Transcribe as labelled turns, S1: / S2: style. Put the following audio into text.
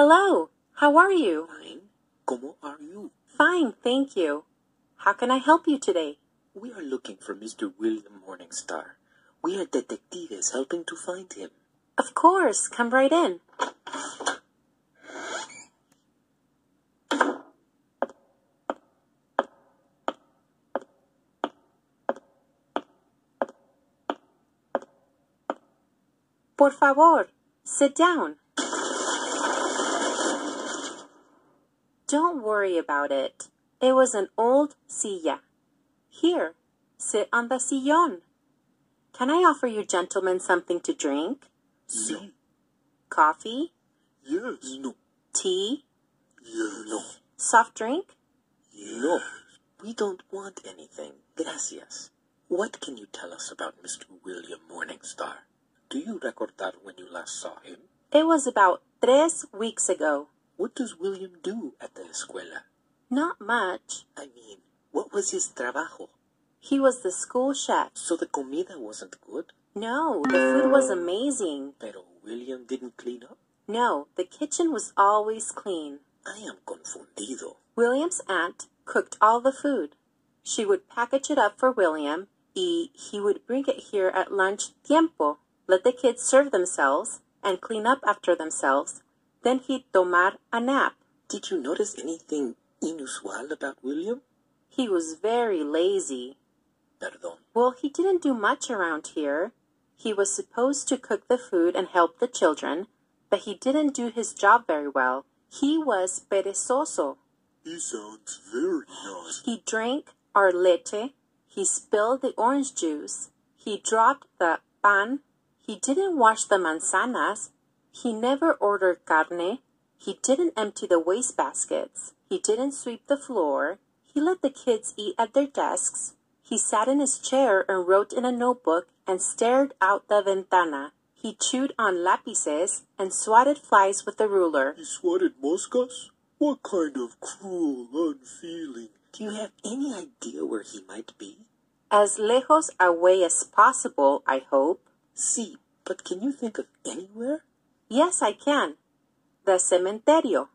S1: Hello. How are you?
S2: Fine. ¿Cómo are you?
S1: Fine, thank you. How can I help you today?
S2: We are looking for Mr. William Morningstar. We are detectives helping to find him.
S1: Of course. Come right in. Por favor, sit down. Don't worry about it. It was an old silla. Here, sit on the sillón. Can I offer you gentlemen something to drink?
S2: Sí.
S1: Coffee?
S2: Yes. No.
S1: Tea?
S2: Yes. No.
S1: Soft drink?
S2: No. We don't want anything. Gracias. What can you tell us about Mr. William Morningstar? Do you recordar when you last saw him?
S1: It was about tres weeks ago.
S2: What does William do at the escuela?
S1: Not much.
S2: I mean, what was his trabajo?
S1: He was the school chef.
S2: So the comida wasn't good?
S1: No, the food was amazing.
S2: Pero William didn't clean up?
S1: No, the kitchen was always clean.
S2: I am confundido.
S1: William's aunt cooked all the food. She would package it up for William, y he would bring it here at lunch tiempo, let the kids serve themselves and clean up after themselves. Then he'd tomar a nap.
S2: Did you notice anything inusual about William?
S1: He was very lazy.
S2: Perdón.
S1: Well, he didn't do much around here. He was supposed to cook the food and help the children, but he didn't do his job very well. He was perezoso.
S2: He sounds very nice.
S1: He drank our leche. He spilled the orange juice. He dropped the pan. He didn't wash the manzanas. He never ordered carne. He didn't empty the waste baskets. He didn't sweep the floor. He let the kids eat at their desks. He sat in his chair and wrote in a notebook and stared out the ventana. He chewed on lapices and swatted flies with a ruler.
S2: He swatted moscas? What kind of cruel, unfeeling. Do you have any idea where he might be?
S1: As lejos away as possible, I hope.
S2: See, but can you think of anywhere?
S1: Yes, I can. The cementerio.